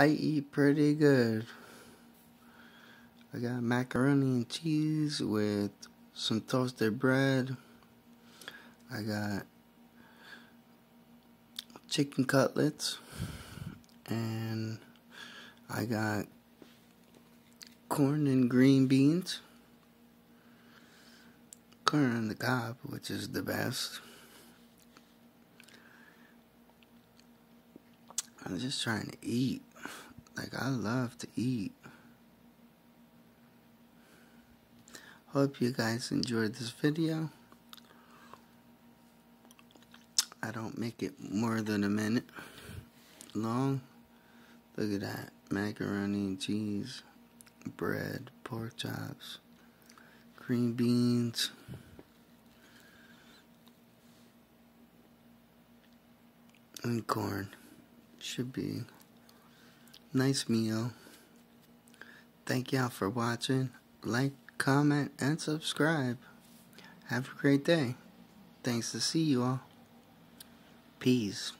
I eat pretty good. I got macaroni and cheese with some toasted bread. I got chicken cutlets and I got corn and green beans. Corn on the cob, which is the best. I'm just trying to eat. Like, I love to eat. Hope you guys enjoyed this video. I don't make it more than a minute long. Look at that. Macaroni and cheese, bread, pork chops, green beans. And corn. Should be nice meal. Thank y'all for watching. Like, comment, and subscribe. Have a great day. Thanks to see you all. Peace.